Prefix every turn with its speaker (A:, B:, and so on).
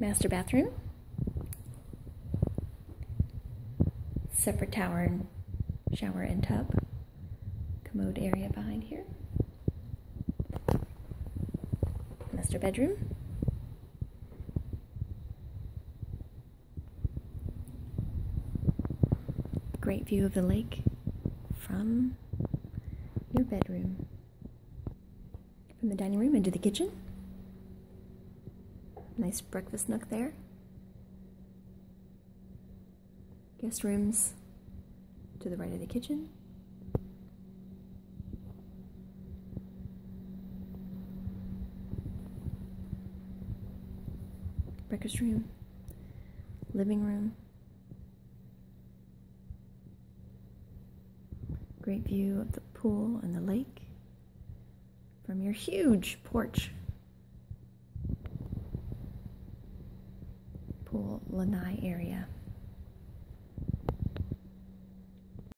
A: Master bathroom. Separate tower and shower and tub. Commode area behind here. Master bedroom. Great view of the lake from your bedroom. From the dining room into the kitchen. Nice breakfast nook there. Guest rooms to the right of the kitchen. Breakfast room, living room. Great view of the pool and the lake from your huge porch. Pool lanai area.